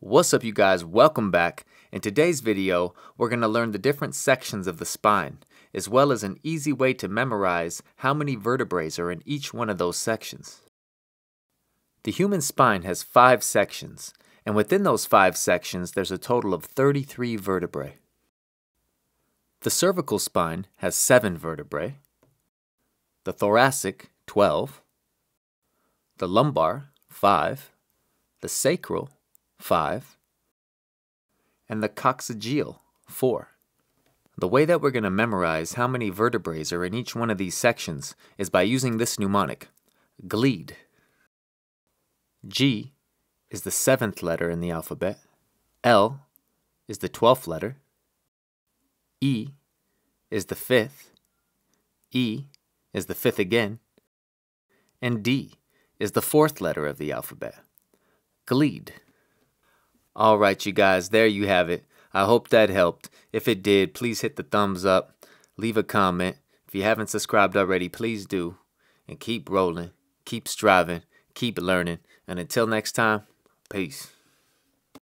What's up you guys, welcome back. In today's video, we're going to learn the different sections of the spine, as well as an easy way to memorize how many vertebrae are in each one of those sections. The human spine has five sections, and within those five sections there's a total of 33 vertebrae. The cervical spine has 7 vertebrae, the thoracic 12, the lumbar 5, the sacral 5, and the coccygeal 4. The way that we're going to memorize how many vertebrae are in each one of these sections is by using this mnemonic, GLEED. G is the seventh letter in the alphabet, L is the twelfth letter, E is the fifth, E is the fifth again, and D is the fourth letter of the alphabet. GLEED. All right, you guys, there you have it. I hope that helped. If it did, please hit the thumbs up, leave a comment. If you haven't subscribed already, please do. And keep rolling, keep striving, keep learning. And until next time, peace.